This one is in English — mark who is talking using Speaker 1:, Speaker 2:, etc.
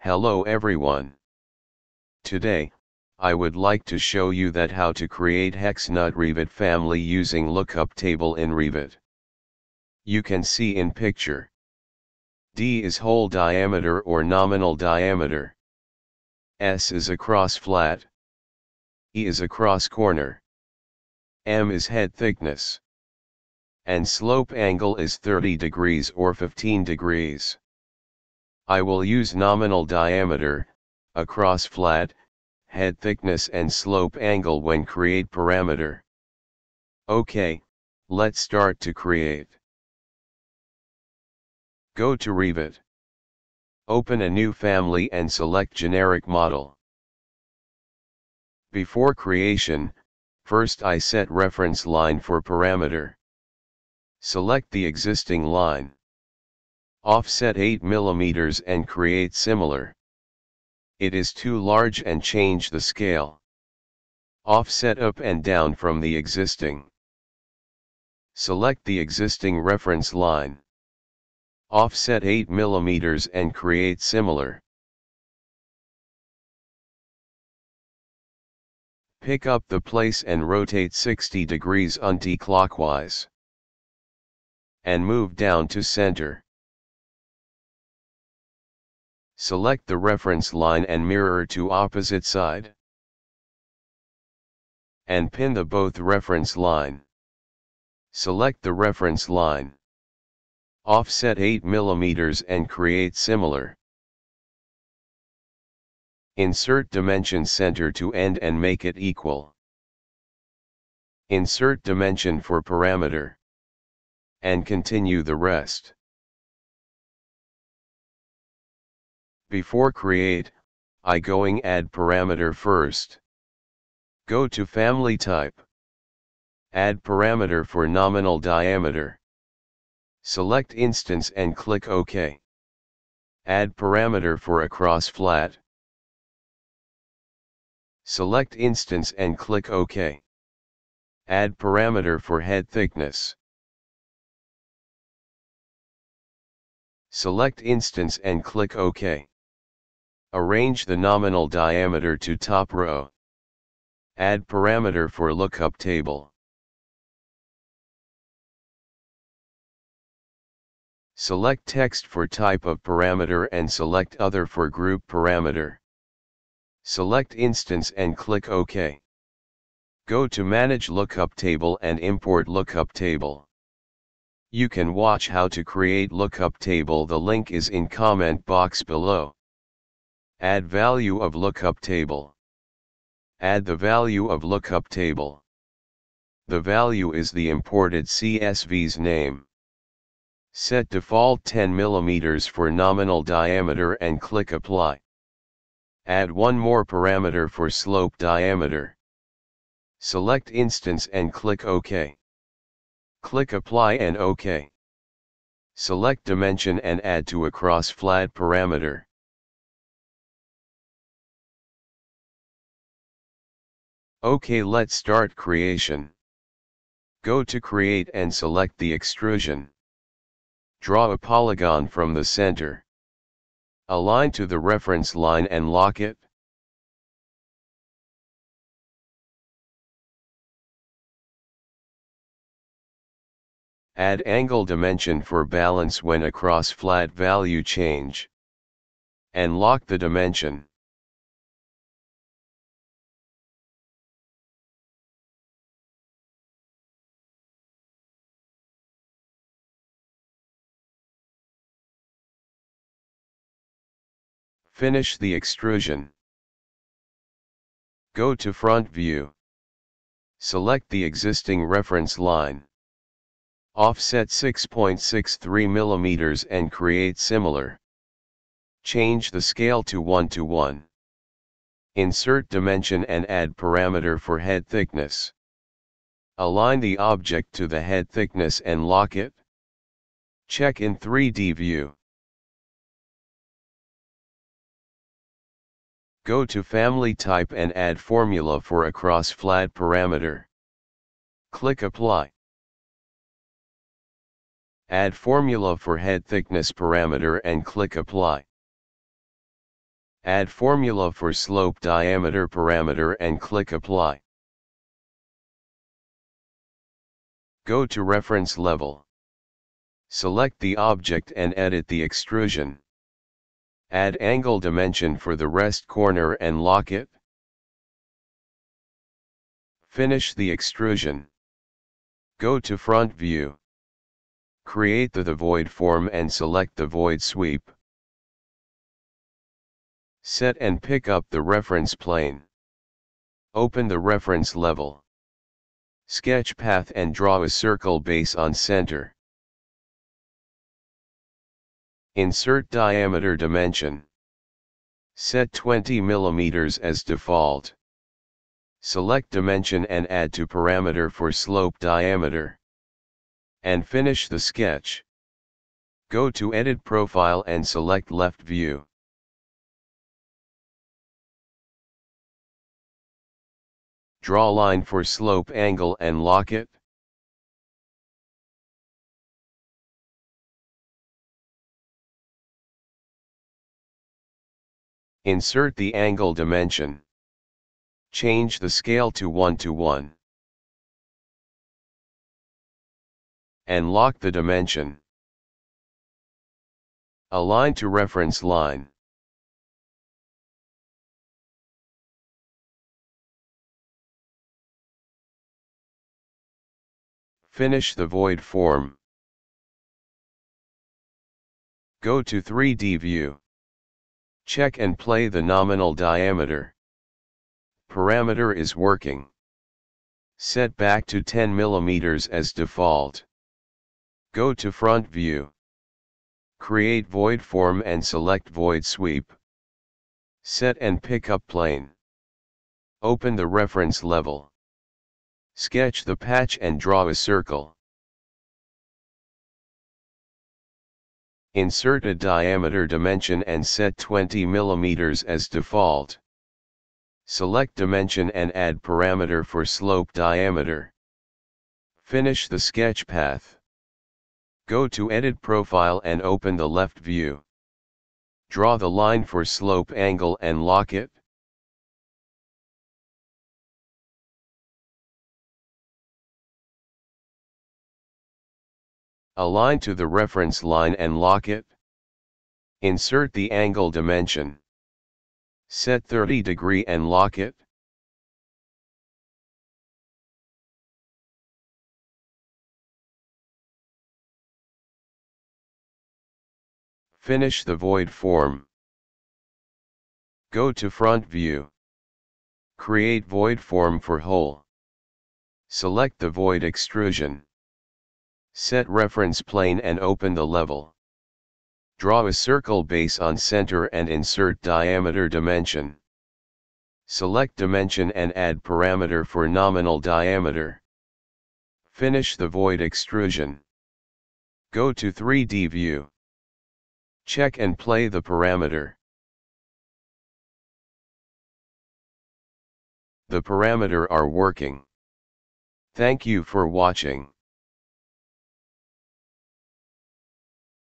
Speaker 1: Hello everyone. Today, I would like to show you that how to create HexNut Revit family using lookup table in Revit. You can see in picture. D is hole diameter or nominal diameter. S is across flat. E is across corner. M is head thickness. And slope angle is 30 degrees or 15 degrees. I will use nominal diameter, across flat, head thickness and slope angle when create parameter. OK, let's start to create. Go to Revit. Open a new family and select generic model. Before creation, first I set reference line for parameter. Select the existing line. Offset 8 mm and create similar. It is too large and change the scale. Offset up and down from the existing. Select the existing reference line. Offset 8 mm and create similar. Pick up the place and rotate 60 degrees anti-clockwise. And move down to center. Select the reference line and mirror to opposite side. And pin the both reference line. Select the reference line. Offset 8 mm and create similar. Insert dimension center to end and make it equal. Insert dimension for parameter. And continue the rest. Before create, I going add parameter first. Go to family type. Add parameter for nominal diameter. Select instance and click OK. Add parameter for across flat. Select instance and click OK. Add parameter for head thickness. Select instance and click OK. Arrange the nominal diameter to top row. Add parameter for lookup table. Select text for type of parameter and select other for group parameter. Select instance and click OK. Go to manage lookup table and import lookup table. You can watch how to create lookup table the link is in comment box below. Add value of lookup table. Add the value of lookup table. The value is the imported CSV's name. Set default 10 mm for nominal diameter and click apply. Add one more parameter for slope diameter. Select instance and click OK. Click apply and OK. Select dimension and add to across flat parameter. OK let's start creation. Go to create and select the extrusion. Draw a polygon from the center. Align to the reference line and lock it. Add angle dimension for balance when across flat value change. And lock the dimension. Finish the extrusion. Go to front view. Select the existing reference line. Offset 6.63 mm and create similar. Change the scale to 1 to 1. Insert dimension and add parameter for head thickness. Align the object to the head thickness and lock it. Check in 3D view. Go to family type and add formula for across flat parameter. Click apply. Add formula for head thickness parameter and click apply. Add formula for slope diameter parameter and click apply. Go to reference level. Select the object and edit the extrusion. Add angle dimension for the rest corner and lock it. Finish the extrusion. Go to front view. Create the, the void form and select the void sweep. Set and pick up the reference plane. Open the reference level. Sketch path and draw a circle base on center. Insert diameter dimension. Set 20 mm as default. Select dimension and add to parameter for slope diameter. And finish the sketch. Go to edit profile and select left view. Draw line for slope angle and lock it. Insert the angle dimension. Change the scale to 1 to 1. And lock the dimension. Align to reference line. Finish the void form. Go to 3D view. Check and play the nominal diameter. Parameter is working. Set back to 10 mm as default. Go to front view. Create void form and select void sweep. Set and pick up plane. Open the reference level. Sketch the path and draw a circle. Insert a diameter dimension and set 20 mm as default. Select dimension and add parameter for slope diameter. Finish the sketch path. Go to Edit Profile and open the left view. Draw the line for slope angle and lock it. Align to the reference line and lock it. Insert the angle dimension. Set 30 degree and lock it. Finish the void form. Go to front view. Create void form for hole. Select the void extrusion. Set reference plane and open the level. Draw a circle base on center and insert diameter dimension. Select dimension and add parameter for nominal diameter. Finish the void extrusion. Go to 3D view. Check and play the parameter. The parameter are working. Thank you for watching.